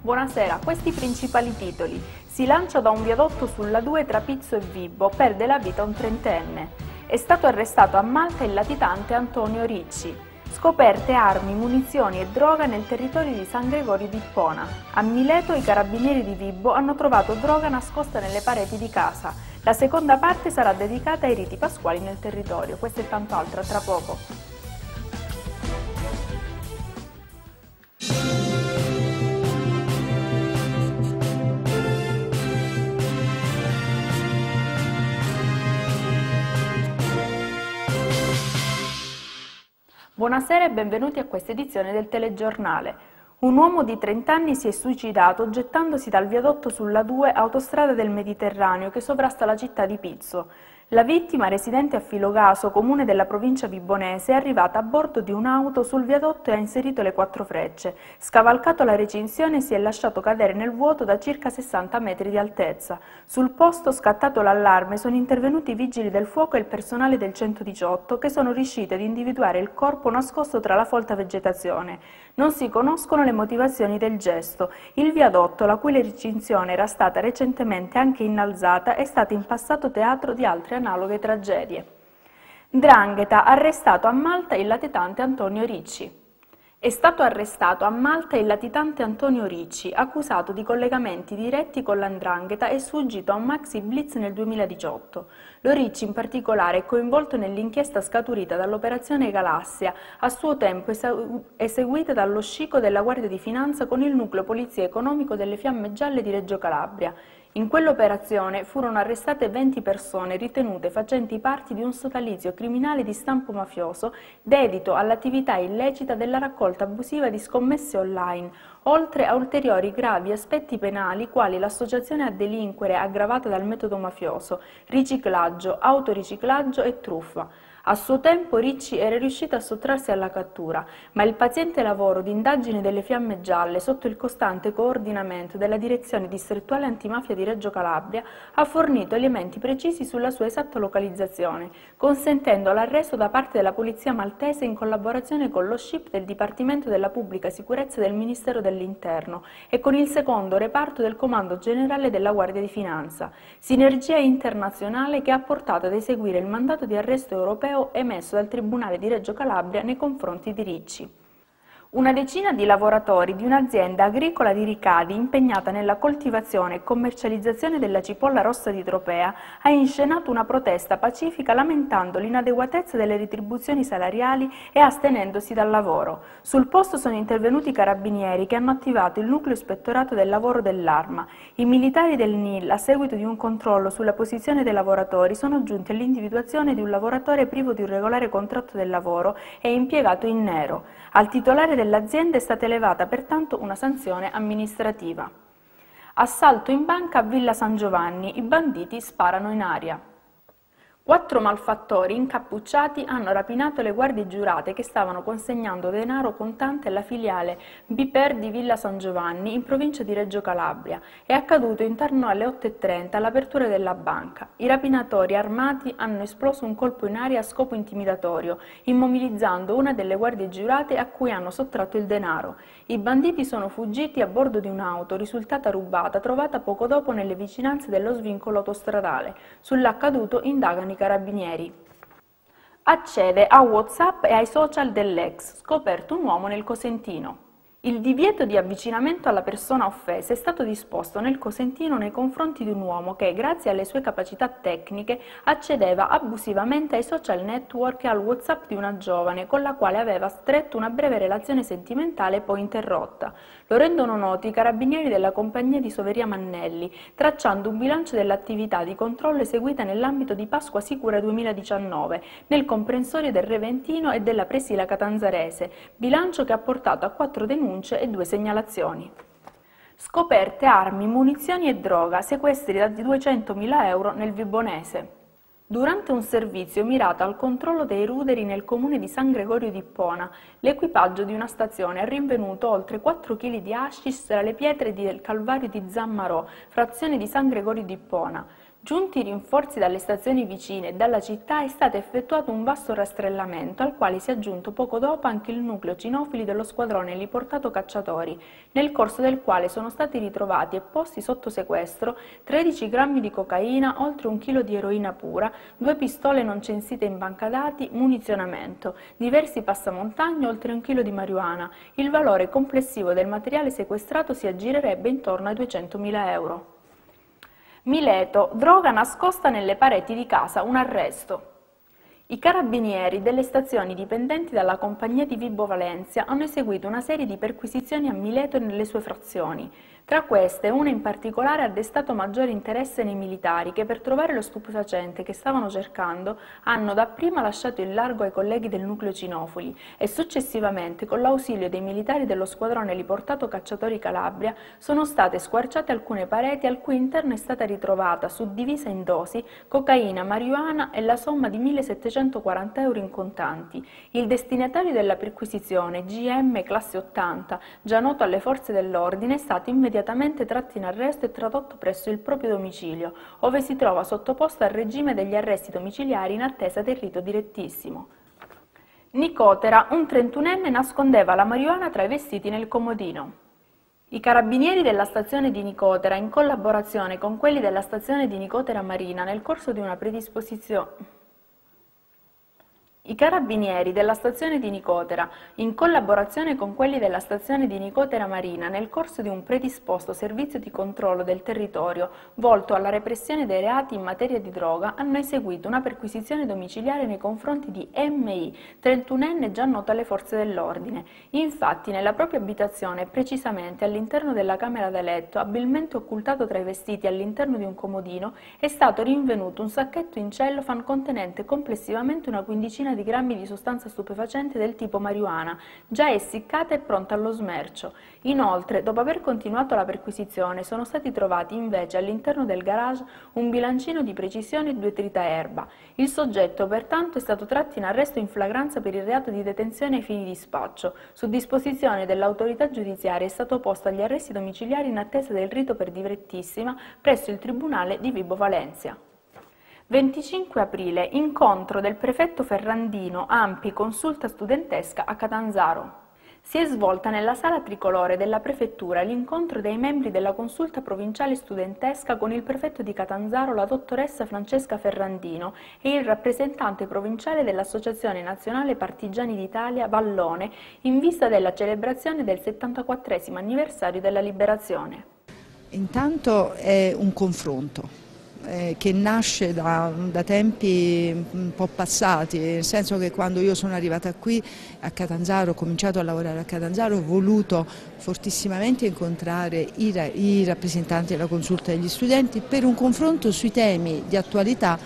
Buonasera, questi principali titoli. Si lancia da un viadotto sulla 2 tra Pizzo e Vibo, perde la vita un trentenne. È stato arrestato a Malta il latitante Antonio Ricci. Scoperte armi, munizioni e droga nel territorio di San Gregorio di Pona. A Mileto i carabinieri di Vibo hanno trovato droga nascosta nelle pareti di casa. La seconda parte sarà dedicata ai riti pasquali nel territorio. Questo e tanto altro tra poco. Buonasera e benvenuti a questa edizione del telegiornale. Un uomo di 30 anni si è suicidato gettandosi dal viadotto sulla 2 autostrada del Mediterraneo che sovrasta la città di Pizzo. La vittima, residente a Filogaso, comune della provincia vibonese, è arrivata a bordo di un'auto sul viadotto e ha inserito le quattro frecce. Scavalcato la recinzione si è lasciato cadere nel vuoto da circa 60 metri di altezza. Sul posto, scattato l'allarme, sono intervenuti i vigili del fuoco e il personale del 118 che sono riusciti ad individuare il corpo nascosto tra la folta vegetazione. Non si conoscono le motivazioni del gesto. Il viadotto, la cui recinzione era stata recentemente anche innalzata, è stato in passato teatro di altre analoghe tragedie. Drangheta, arrestato a Malta il latitante Antonio Ricci. È stato arrestato a Malta il latitante Antonio Ricci, accusato di collegamenti diretti con l'Andrangheta e sfuggito a un maxi blitz nel 2018. Lo Ricci in particolare è coinvolto nell'inchiesta scaturita dall'operazione Galassia, a suo tempo eseguita dallo scico della Guardia di Finanza con il nucleo polizia economico delle Fiamme Gialle di Reggio Calabria. In quell'operazione furono arrestate 20 persone ritenute facenti parte di un sodalizio criminale di stampo mafioso dedito all'attività illecita della raccolta abusiva di scommesse online, oltre a ulteriori gravi aspetti penali quali l'associazione a delinquere aggravata dal metodo mafioso, riciclaggio, autoriciclaggio e truffa. A suo tempo Ricci era riuscito a sottrarsi alla cattura, ma il paziente lavoro di indagine delle Fiamme Gialle sotto il costante coordinamento della Direzione Distrettuale Antimafia di Reggio Calabria ha fornito elementi precisi sulla sua esatta localizzazione, consentendo l'arresto da parte della Polizia Maltese in collaborazione con lo SCIP del Dipartimento della Pubblica Sicurezza del Ministero dell'Interno e con il secondo reparto del Comando Generale della Guardia di Finanza. Sinergia internazionale che ha portato ad eseguire il mandato di arresto europeo emesso dal Tribunale di Reggio Calabria nei confronti di Ricci. Una decina di lavoratori di un'azienda agricola di Ricadi impegnata nella coltivazione e commercializzazione della cipolla rossa di Tropea ha inscenato una protesta pacifica lamentando l'inadeguatezza delle retribuzioni salariali e astenendosi dal lavoro. Sul posto sono intervenuti i carabinieri che hanno attivato il nucleo ispettorato del lavoro dell'Arma. I militari del NIL, a seguito di un controllo sulla posizione dei lavoratori, sono giunti all'individuazione di un lavoratore privo di un regolare contratto del lavoro e impiegato in nero. Al titolare dell'azienda è stata elevata pertanto una sanzione amministrativa. Assalto in banca a Villa San Giovanni, i banditi sparano in aria. Quattro malfattori incappucciati hanno rapinato le guardie giurate che stavano consegnando denaro contante alla filiale Biper di Villa San Giovanni in provincia di Reggio Calabria. È accaduto intorno alle 8.30 all'apertura della banca. I rapinatori armati hanno esploso un colpo in aria a scopo intimidatorio, immobilizzando una delle guardie giurate a cui hanno sottratto il denaro. I banditi sono fuggiti a bordo di un'auto risultata rubata trovata poco dopo nelle vicinanze dello svincolo autostradale. Sull'accaduto indagano i carabinieri. Accede a Whatsapp e ai social dell'ex, scoperto un uomo nel Cosentino. Il divieto di avvicinamento alla persona offesa è stato disposto nel Cosentino nei confronti di un uomo che, grazie alle sue capacità tecniche, accedeva abusivamente ai social network e al WhatsApp di una giovane con la quale aveva stretto una breve relazione sentimentale poi interrotta. Lo rendono noto i carabinieri della compagnia di Soveria Mannelli, tracciando un bilancio dell'attività di controllo eseguita nell'ambito di Pasqua Sicura 2019, nel comprensorio del Reventino e della Presila Catanzarese, bilancio che ha portato a quattro denunce denunce e due segnalazioni. Scoperte armi, munizioni e droga, sequestri da 200.000 euro nel Vibonese. Durante un servizio mirato al controllo dei ruderi nel comune di San Gregorio di Pona, l'equipaggio di una stazione ha rinvenuto oltre 4 kg di hashish tra le pietre del Calvario di Zammarò, frazione di San Gregorio di Pona. Giunti i rinforzi dalle stazioni vicine e dalla città è stato effettuato un vasto rastrellamento al quale si è aggiunto poco dopo anche il nucleo cinofili dello squadrone eliportato cacciatori, nel corso del quale sono stati ritrovati e posti sotto sequestro 13 grammi di cocaina, oltre un chilo di eroina pura, due pistole non censite in banca dati, munizionamento, diversi passamontagni, oltre un chilo di marijuana. Il valore complessivo del materiale sequestrato si aggirerebbe intorno ai 200.000 euro. Mileto, droga nascosta nelle pareti di casa, un arresto. I carabinieri delle stazioni dipendenti dalla compagnia di Vibo Valencia hanno eseguito una serie di perquisizioni a Mileto e nelle sue frazioni. Tra queste, una in particolare ha destato maggiore interesse nei militari che per trovare lo stupefacente che stavano cercando hanno dapprima lasciato il largo ai colleghi del nucleo Cinofoli e successivamente, con l'ausilio dei militari dello squadrone riportato Cacciatori Calabria, sono state squarciate alcune pareti al cui interno è stata ritrovata, suddivisa in dosi, cocaina, marijuana e la somma di 1740 euro in contanti. Il destinatario della perquisizione, GM classe 80, già noto alle forze dell'ordine, è stato immediatamente immediatamente tratto in arresto e tradotto presso il proprio domicilio, ove si trova sottoposto al regime degli arresti domiciliari in attesa del rito direttissimo. Nicotera, un 31enne, nascondeva la marijuana tra i vestiti nel comodino. I carabinieri della stazione di Nicotera, in collaborazione con quelli della stazione di Nicotera Marina, nel corso di una predisposizione i carabinieri della stazione di Nicotera, in collaborazione con quelli della stazione di Nicotera Marina, nel corso di un predisposto servizio di controllo del territorio volto alla repressione dei reati in materia di droga, hanno eseguito una perquisizione domiciliare nei confronti di MI, 31enne già noto alle forze dell'ordine. Infatti, nella propria abitazione, precisamente all'interno della camera da letto, abilmente occultato tra i vestiti all'interno di un comodino, è stato rinvenuto un sacchetto in cellofan contenente complessivamente una quindicina di di grammi di sostanza stupefacente del tipo marijuana, già essiccata e pronta allo smercio. Inoltre, dopo aver continuato la perquisizione, sono stati trovati invece all'interno del garage un bilancino di precisione e due tritaerba. Il soggetto, pertanto, è stato tratto in arresto in flagranza per il reato di detenzione ai fini di spaccio. Su disposizione dell'autorità giudiziaria è stato posto agli arresti domiciliari in attesa del rito per direttissima presso il Tribunale di Vibo Valencia. 25 aprile, incontro del prefetto Ferrandino, Ampi, consulta studentesca a Catanzaro. Si è svolta nella sala tricolore della prefettura l'incontro dei membri della consulta provinciale studentesca con il prefetto di Catanzaro, la dottoressa Francesca Ferrandino e il rappresentante provinciale dell'Associazione Nazionale Partigiani d'Italia, Vallone, in vista della celebrazione del 74 anniversario della liberazione. Intanto è un confronto eh, che nasce da, da, tempi un po' passati, nel senso che quando io sono arrivata qui a Catanzaro, ho cominciato a lavorare a Catanzaro, ho voluto fortissimamente incontrare i, i rappresentanti della consulta degli studenti per un confronto sui temi di attualità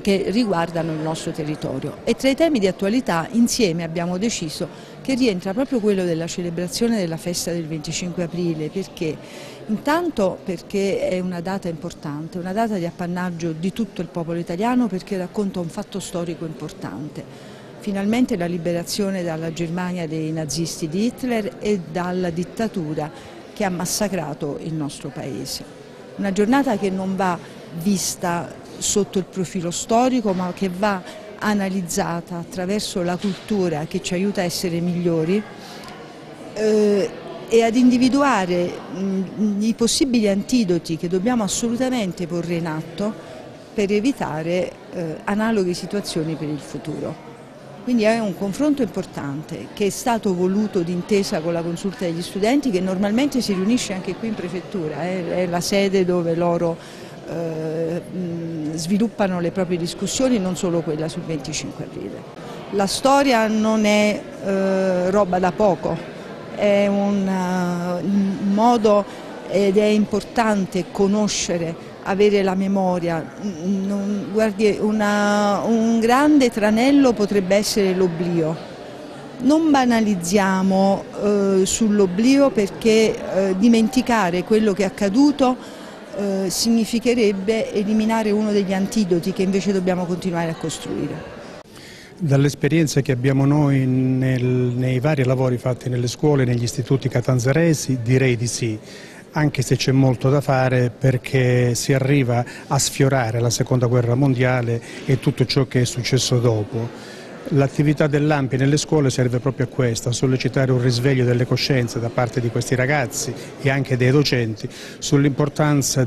che riguardano il nostro territorio. E tra i temi di attualità insieme abbiamo deciso che rientra proprio quello della celebrazione della festa del 25 aprile perché intanto perché è una data importante, una data di appannaggio di tutto il popolo italiano perché racconta un fatto storico importante. Finalmente la liberazione dalla Germania dei nazisti di Hitler e dalla dittatura che ha massacrato il nostro paese. Una giornata che non va vista sotto il profilo storico ma che va analizzata attraverso la cultura che ci aiuta a essere migliori eh, e ad individuare mh, i possibili antidoti che dobbiamo assolutamente porre in atto per evitare eh, analoghe situazioni per il futuro. Quindi è un confronto importante che è stato voluto d'intesa con la consulta degli studenti che normalmente si riunisce anche qui in prefettura, eh, è la sede dove loro eh, sviluppano le proprie discussioni, non solo quella sul 25 aprile. La storia non è eh, roba da poco, è un, uh, modo ed è importante conoscere avere la memoria. Non, guardi, una, un grande tranello potrebbe essere l'oblio. Non banalizziamo eh, sull'oblio perché eh, dimenticare quello che è accaduto eh, significherebbe eliminare uno degli antidoti che invece dobbiamo continuare a costruire. Dall'esperienza che abbiamo noi nel, nei vari lavori fatti nelle scuole, negli istituti catanzaresi, direi di sì. anche se c'è molto da fare perché si arriva a sfiorare la seconda guerra mondiale e tutto ciò che è successo dopo. L'attività dell'AMPI nelle scuole serve proprio a questo, a sollecitare un risveglio delle coscienze da parte di questi ragazzi e anche dei docenti sull'importanza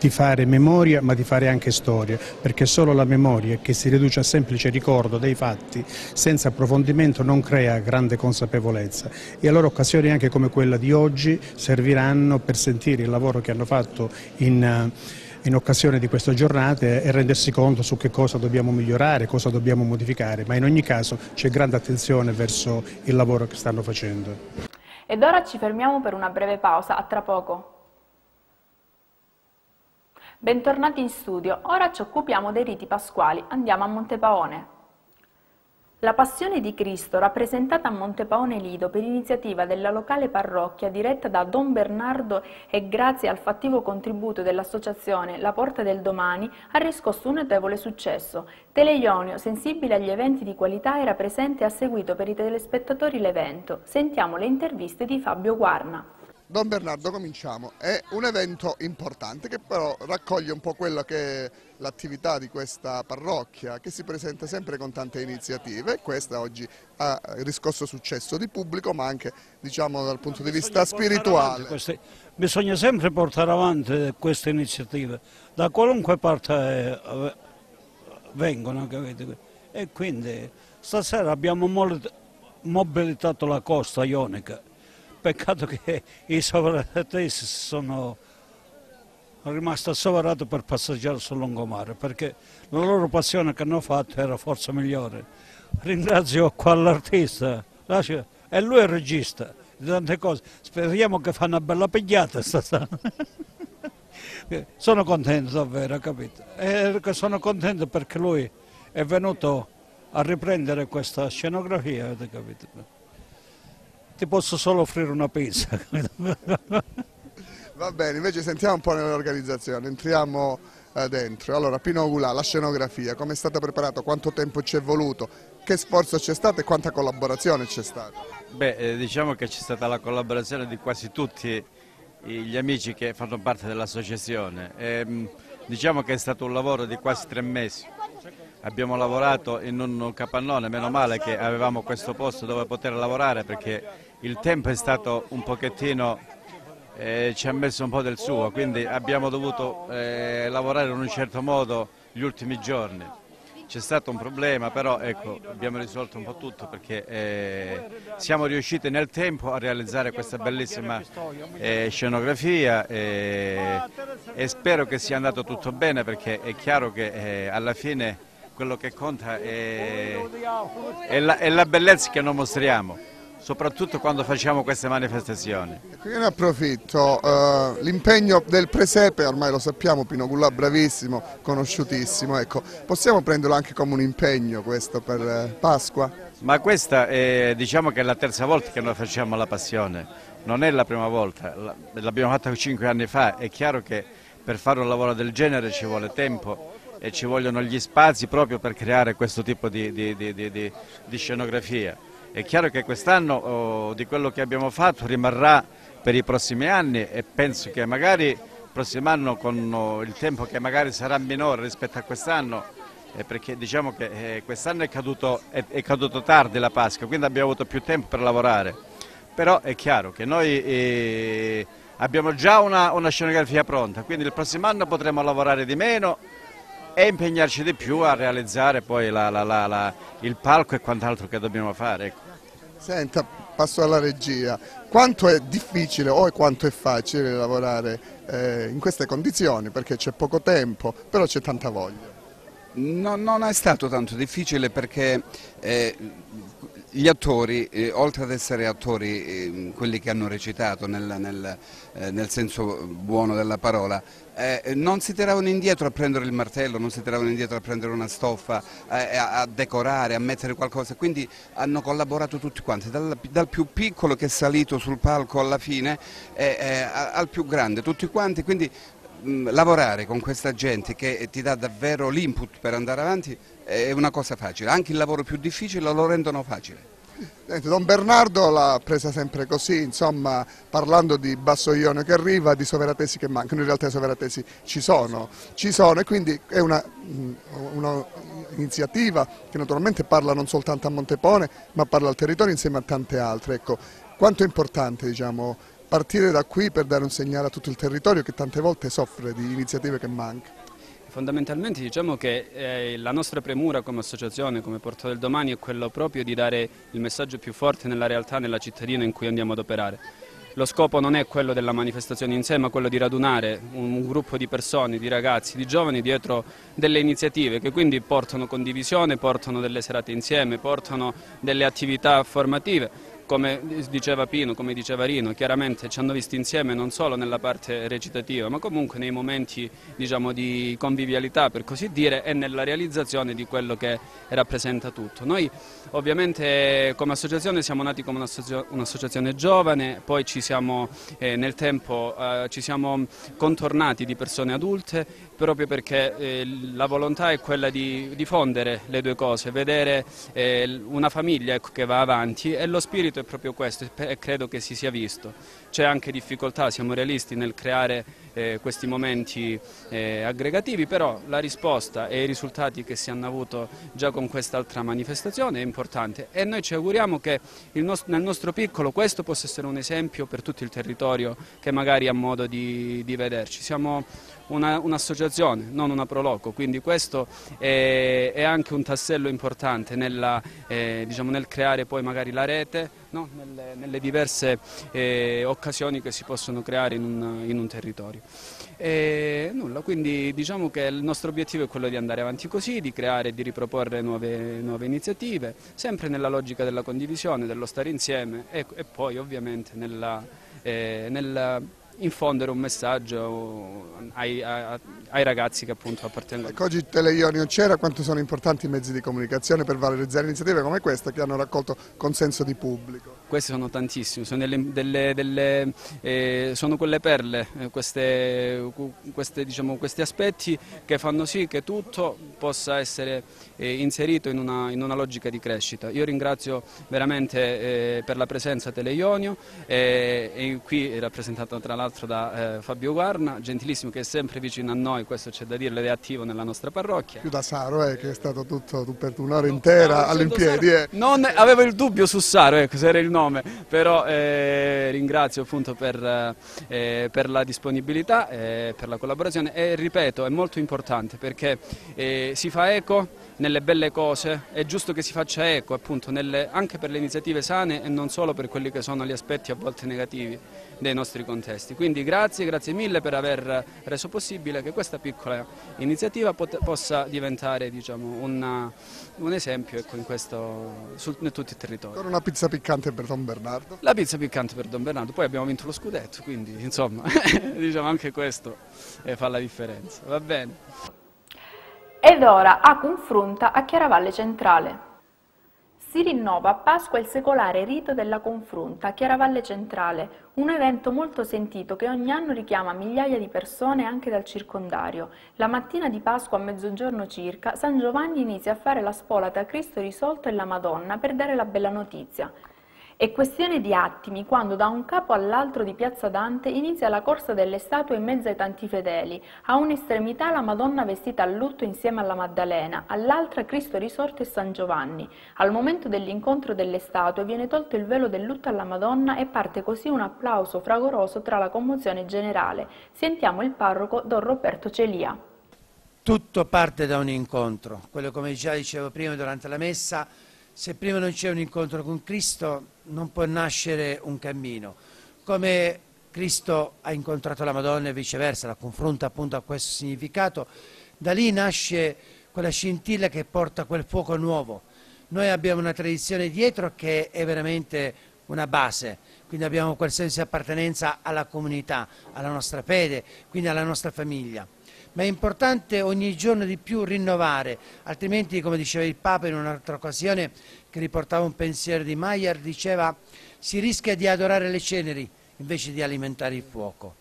di fare memoria ma di fare anche storia, perché solo la memoria che si riduce a semplice ricordo dei fatti senza approfondimento non crea grande consapevolezza. E allora occasioni anche come quella di oggi serviranno per sentire il lavoro che hanno fatto in in occasione di queste giornate e rendersi conto su che cosa dobbiamo migliorare, cosa dobbiamo modificare, ma in ogni caso c'è grande attenzione verso il lavoro che stanno facendo. Ed ora ci fermiamo per una breve pausa, a tra poco. Bentornati in studio, ora ci occupiamo dei riti pasquali, andiamo a Montepaone. La Passione di Cristo, rappresentata a Montepaone Lido per iniziativa della locale parrocchia diretta da Don Bernardo e grazie al fattivo contributo dell'associazione La Porta del Domani, ha riscosso un notevole successo. Teleionio, sensibile agli eventi di qualità, era presente e ha seguito per i telespettatori l'evento. Sentiamo le interviste di Fabio Guarna. Don Bernardo, cominciamo. È un evento importante che però raccoglie un po' quello che è l'attività di questa parrocchia che si presenta sempre con tante iniziative questa oggi ha riscosso successo di pubblico ma anche diciamo, dal punto di vista spirituale. Queste, bisogna sempre portare avanti queste iniziative da qualunque parte eh, vengono capite? e quindi stasera abbiamo mobilitato la costa ionica Peccato che i sovrattesi sono rimasti sovrati per passeggiare sul lungomare, perché la loro passione che hanno fatto era forse migliore. Ringrazio qua l'artista, e lui è il regista di tante cose. Speriamo che fa una bella pigliata stasera. sono contento davvero, capito? E sono contento perché lui è venuto a riprendere questa scenografia, avete capito? Ti posso solo offrire una pizza. Va bene, invece sentiamo un po' nell'organizzazione, entriamo eh, dentro. Allora, Pino Gulà, la scenografia, come è stata preparata, quanto tempo ci è voluto, che sforzo c'è stato e quanta collaborazione c'è stata? Beh, eh, diciamo che c'è stata la collaborazione di quasi tutti gli amici che fanno parte dell'associazione. Ehm, diciamo che è stato un lavoro di quasi tre mesi abbiamo lavorato in un capannone, meno male che avevamo questo posto dove poter lavorare perché il tempo è stato un pochettino, eh, ci ha messo un po' del suo, quindi abbiamo dovuto eh, lavorare in un certo modo gli ultimi giorni. C'è stato un problema, però ecco, abbiamo risolto un po' tutto perché eh, siamo riusciti nel tempo a realizzare questa bellissima eh, scenografia e spero che sia andato tutto bene perché è chiaro che eh, alla fine quello che conta è, è, la, è la bellezza che noi mostriamo soprattutto quando facciamo queste manifestazioni. Ecco, io ne approfitto, uh, l'impegno del presepe, ormai lo sappiamo, Pino Gullà bravissimo, conosciutissimo, ecco, possiamo prenderlo anche come un impegno questo per uh, Pasqua? Ma questa è, diciamo che è la terza volta che noi facciamo la passione, non è la prima volta, l'abbiamo fatta cinque anni fa, è chiaro che per fare un lavoro del genere ci vuole tempo e ci vogliono gli spazi proprio per creare questo tipo di, di, di, di scenografia. È chiaro che quest'anno oh, di quello che abbiamo fatto rimarrà per i prossimi anni e penso che magari il prossimo anno con oh, il tempo che magari sarà minore rispetto a quest'anno eh, perché diciamo che eh, quest'anno è è, è caduto tardi la Pasqua, quindi abbiamo avuto più tempo per lavorare. Però è chiaro che noi eh, abbiamo già una, una scenografia pronta, quindi il prossimo anno potremo lavorare di meno e impegnarci di più a realizzare poi la, la, la, il palco e quant'altro che dobbiamo fare. Ecco. Senta, passo alla regia, quanto è difficile o quanto è facile lavorare eh, in queste condizioni perché c'è poco tempo, però c'è tanta voglia? No, non è stato tanto difficile perché eh, gli attori, eh, oltre ad essere attori, eh, quelli che hanno recitato nel, nel, eh, nel senso buono della parola, eh, non si tiravano indietro a prendere il martello, non si tiravano indietro a prendere una stoffa, eh, a, a, decorare, a mettere qualcosa, quindi hanno collaborato tutti quanti, dal, dal più piccolo che è salito sul palco alla fine eh, al più grande, tutti quanti, quindi lavorare con questa gente che ti dà davvero l'input per andare avanti è una cosa facile, anche il lavoro più difficile lo rendono facile. Don Bernardo l'ha presa sempre così, insomma, parlando di Basso Ionio che arriva, di Soveratesi che mancano, in realtà i Soveratesi ci sono, ci sono e quindi è un'iniziativa che naturalmente parla non soltanto a Montepone ma parla al territorio insieme a tante altre. Ecco, quanto è importante diciamo, partire da qui per dare un segnale a tutto il territorio che tante volte soffre di iniziative che mancano? Fondamentalmente diciamo che eh, la nostra premura come associazione, come Porto del Domani, è quello proprio di dare il messaggio più forte nella realtà, nella cittadina in cui andiamo ad operare. Lo scopo non è quello della manifestazione in sé, ma quello di radunare un gruppo di persone, di ragazzi, di giovani dietro delle iniziative che quindi portano condivisione, portano delle serate insieme, portano delle attività formative come diceva Pino, come diceva Rino, chiaramente ci hanno visti insieme non solo nella parte recitativa, ma comunque nei momenti diciamo, di convivialità, per così dire, e nella realizzazione di quello che rappresenta tutto. Noi ovviamente come associazione siamo nati come un'associazione giovane, poi siamo, eh, nel tempo eh, ci siamo contornati di persone adulte, proprio perché eh, la volontà è quella di diffondere le due cose, vedere eh, una famiglia ecco, che va avanti e lo spirito è proprio questo e credo che si sia visto. C'è anche difficoltà, siamo realisti nel creare eh, questi momenti eh, aggregativi, però la risposta e i risultati che si hanno avuto già con quest'altra manifestazione è importante e noi ci auguriamo che nostro, nel nostro piccolo questo possa essere un esempio per tutto il territorio che magari ha modo di, di vederci. Siamo un'associazione, un non una proloco, quindi questo è, è, anche un tassello importante nella, eh, diciamo, nel creare poi magari la rete no? nelle, nelle, diverse eh, occasioni che si possono creare in un, in un territorio. E nulla, quindi diciamo che il nostro obiettivo è quello di andare avanti così, di creare e di riproporre nuove, nuove, iniziative, sempre nella logica della condivisione, dello stare insieme e, e poi ovviamente nella, eh, nella infondere un messaggio ai, ai, ai ragazzi che appunto appartengono. Ecco, oggi Teleionio c'era, quanto sono importanti i mezzi di comunicazione per valorizzare iniziative come questa che hanno raccolto consenso di pubblico? Queste sono tantissime, sono, delle, delle, delle, eh, sono quelle perle, eh, queste, queste, diciamo, questi aspetti che fanno sì che tutto possa essere eh, inserito in una, in una, logica di crescita. Io ringrazio veramente eh, per la presenza Teleionio, eh, qui rappresentata tra l'altro da Fabio Guarna, gentilissimo che è sempre vicino a noi, questo c'è da dirlo ed è attivo nella nostra parrocchia. Più da Saro che è stato tutto per un'ora intera no, all'impiedi. Non avevo il dubbio su Saro, ecco, se era il nome nome, però eh, ringrazio appunto per, eh, per, la disponibilità e per la collaborazione e ripeto è molto importante perché eh, si fa eco nelle belle cose, è giusto che si faccia eco appunto nelle, anche per le iniziative sane e non solo per quelli che sono gli aspetti a volte negativi dei nostri contesti. Quindi grazie, grazie mille per aver reso possibile che questa piccola iniziativa possa diventare diciamo, una, un esempio ecco, in questo, su, in tutto il territorio. Con una pizza piccante per Don Bernardo? La pizza piccante per Don Bernardo, poi abbiamo vinto lo scudetto, quindi insomma diciamo anche questo eh, fa la differenza. Va bene. Ed ora a confronta a Chiaravalle Centrale. Si rinnova a Pasqua il secolare rito della confronta a Chiaravalle Centrale, un evento molto sentito che ogni anno richiama migliaia di persone anche dal circondario. La mattina di Pasqua a mezzogiorno circa, San Giovanni inizia a fare la spola tra Cristo risolto e la Madonna per dare la bella notizia. È questione di attimi quando da un capo all'altro di Piazza Dante inizia la corsa delle statue in mezzo ai tanti fedeli. A un'estremità la Madonna vestita a lutto insieme alla Maddalena, all'altra Cristo risorto e San Giovanni. Al momento dell'incontro delle statue viene tolto il velo del lutto alla Madonna e parte così un applauso fragoroso tra la commozione generale. Sentiamo il parroco Don Roberto Celia. Tutto parte da un incontro, quello come già dicevo prima durante la messa, se prima non c'è un incontro con Cristo non può nascere un cammino. Come Cristo ha incontrato la Madonna e viceversa, la confronta appunto a questo significato, da lì nasce quella scintilla che porta quel fuoco nuovo. Noi abbiamo una tradizione dietro che è veramente una base, quindi abbiamo quel senso di appartenenza alla comunità, alla nostra fede, quindi alla nostra famiglia ma è importante ogni giorno di più rinnovare, altrimenti, come diceva il Papa in un'altra occasione, che riportava un pensiero di Maier, diceva si rischia di adorare le ceneri invece di alimentare il fuoco.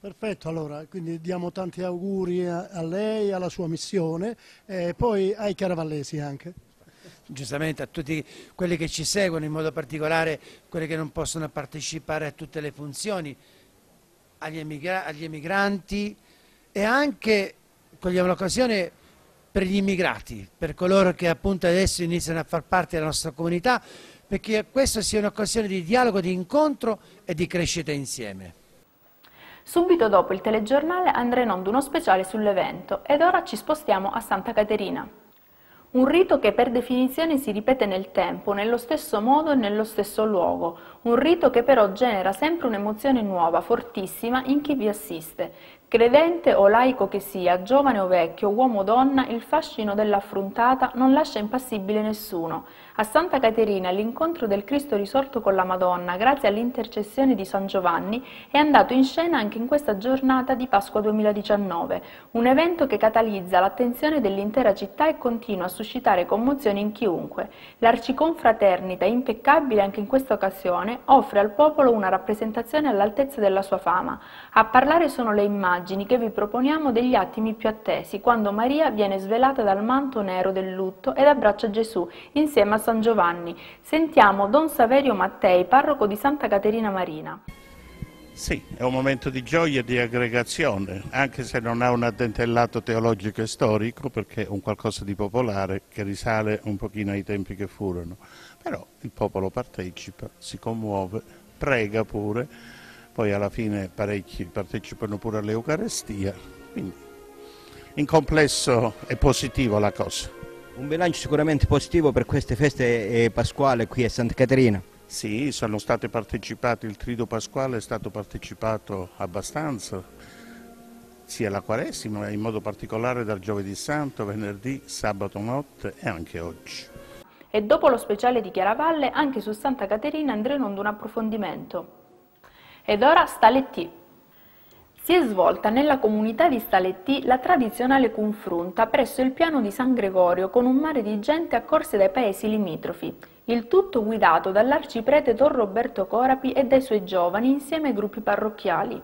Perfetto, allora, quindi diamo tanti auguri a, a lei, alla sua missione e poi ai caravallesi anche. giustamente a tutti quelli che ci seguono, in modo particolare quelli che non possono partecipare a tutte le funzioni, agli, emigra agli emigranti e anche cogliamo l'occasione per gli immigrati, per coloro che appunto adesso iniziano a far parte della nostra comunità, perché questa sia un'occasione di dialogo, di incontro e di crescita insieme. Subito dopo il telegiornale andrà in onda uno speciale sull'evento ed ora ci spostiamo a Santa Caterina. Un rito che per definizione si ripete nel tempo, nello stesso modo e nello stesso luogo, un rito che però genera sempre un'emozione nuova, fortissima in chi vi assiste, Credente o laico che sia, giovane o vecchio, uomo o donna, il fascino dell'affrontata non lascia impassibile nessuno. A Santa Caterina l'incontro del Cristo risorto con la Madonna, grazie all'intercessione di San Giovanni, è andato in scena anche in questa giornata di Pasqua 2019, un evento che catalizza l'attenzione dell'intera città e continua a suscitare commozione in chiunque. L'arciconfraternita, impeccabile anche in questa occasione, offre al popolo una rappresentazione all'altezza della sua fama. A parlare sono le immagini immagini che vi proponiamo degli attimi più attesi, quando Maria viene svelata dal manto nero del lutto ed abbraccia Gesù insieme a San Giovanni. Sentiamo Don Saverio Mattei, parroco di Santa Caterina Marina. Sì, è un momento di gioia e di aggregazione, anche se non ha un addentellato teologico e storico, perché è un qualcosa di popolare che risale un pochino ai tempi che furono. Però il popolo partecipa, si commuove, prega pure poi alla fine parecchi partecipano pure all'Eucarestia, quindi in complesso è positivo la cosa. Un bilancio sicuramente positivo per queste feste eh, pasquali qui a Santa Caterina. Sì, sono state partecipate, il trido pasquale è stato partecipato abbastanza, sia la Quaresima, in modo particolare dal giovedì santo, venerdì, sabato notte e anche oggi. E dopo lo speciale di Chiaravalle, anche su Santa Caterina andrà in onda un approfondimento. Ed ora Staletti. Si è svolta nella comunità di Staletti la tradizionale confronta presso il piano di San Gregorio con un mare di gente accorse dai paesi limitrofi. Il tutto guidato dall'arciprete Don Roberto Corapi e dai suoi giovani insieme ai gruppi parrocchiali.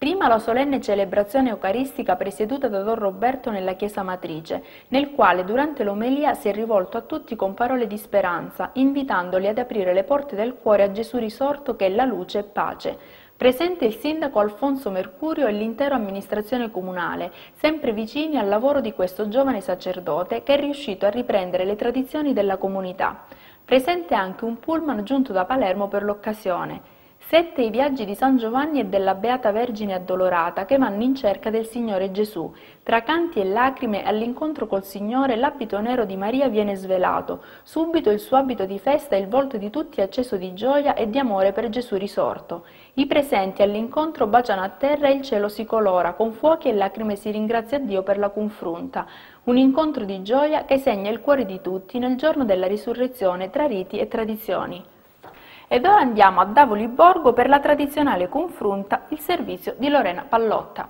Prima la solenne celebrazione eucaristica presieduta da Don Roberto nella chiesa matrice, nel quale durante l'omelia si è rivolto a tutti con parole di speranza, invitandoli ad aprire le porte del cuore a Gesù risorto che è la luce e pace. Presente il sindaco Alfonso Mercurio e l'intera amministrazione comunale, sempre vicini al lavoro di questo giovane sacerdote che è riuscito a riprendere le tradizioni della comunità. Presente anche un pullman giunto da Palermo per l'occasione. Sette i viaggi di San Giovanni e della Beata Vergine Addolorata che vanno in cerca del Signore Gesù. Tra canti e lacrime all'incontro col Signore l'abito nero di Maria viene svelato. Subito il suo abito di festa e il volto di tutti acceso di gioia e di amore per Gesù risorto. I presenti all'incontro baciano a terra e il cielo si colora, con fuochi e lacrime si ringrazia Dio per la confronta. Un incontro di gioia che segna il cuore di tutti nel giorno della risurrezione tra riti e tradizioni. Ed ora andiamo a Davoli Borgo per la tradizionale confronta, il servizio di Lorena Pallotta.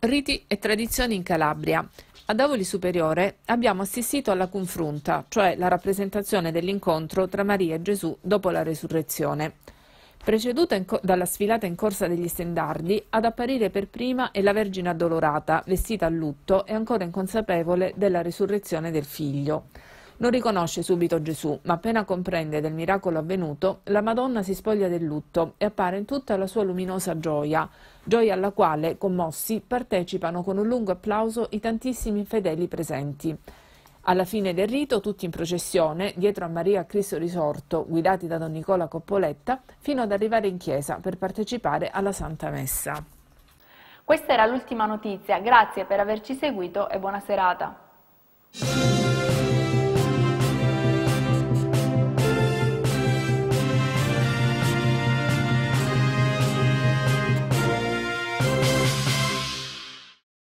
Riti e tradizioni in Calabria. A Davoli Superiore abbiamo assistito alla confronta, cioè la rappresentazione dell'incontro tra Maria e Gesù dopo la resurrezione. Preceduta dalla sfilata in corsa degli stendardi, ad apparire per prima è la Vergine addolorata, vestita a lutto e ancora inconsapevole della risurrezione del figlio. Non riconosce subito Gesù, ma appena comprende del miracolo avvenuto, la Madonna si spoglia del lutto e appare in tutta la sua luminosa gioia, gioia alla quale, commossi, partecipano con un lungo applauso i tantissimi fedeli presenti. Alla fine del rito, tutti in processione, dietro a Maria Cristo risorto, guidati da Don Nicola Coppoletta, fino ad arrivare in chiesa per partecipare alla Santa Messa. Questa era l'ultima notizia, grazie per averci seguito e buona serata.